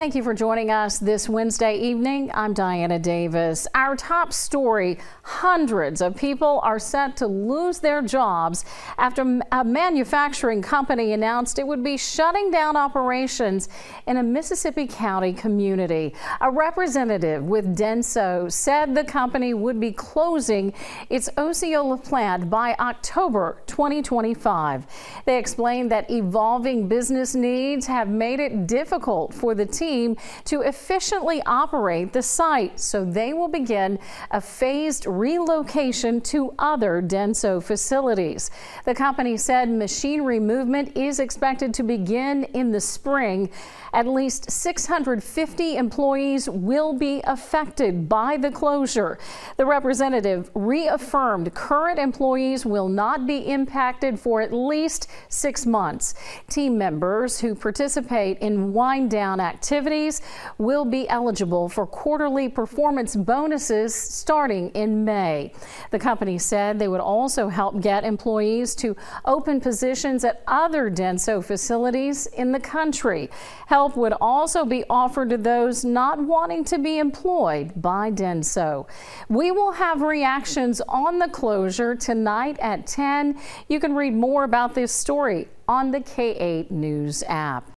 Thank you for joining us this Wednesday evening. I'm Diana Davis. Our top story hundreds of people are set to lose their jobs after a manufacturing company announced it would be shutting down operations in a Mississippi County community. A representative with Denso said the company would be closing its Osceola plant by October 2025. They explained that evolving business needs have made it difficult for the team team to efficiently operate the site, so they will begin a phased relocation to other Denso facilities. The company said machinery movement is expected to begin in the spring. At least 650 employees will be affected by the closure. The representative reaffirmed current employees will not be impacted for at least six months. Team members who participate in wind down activities activities will be eligible for quarterly performance bonuses starting in May. The company said they would also help get employees to open positions at other Denso facilities in the country. Help would also be offered to those not wanting to be employed by Denso. We will have reactions on the closure tonight at 10. You can read more about this story on the K8 News app.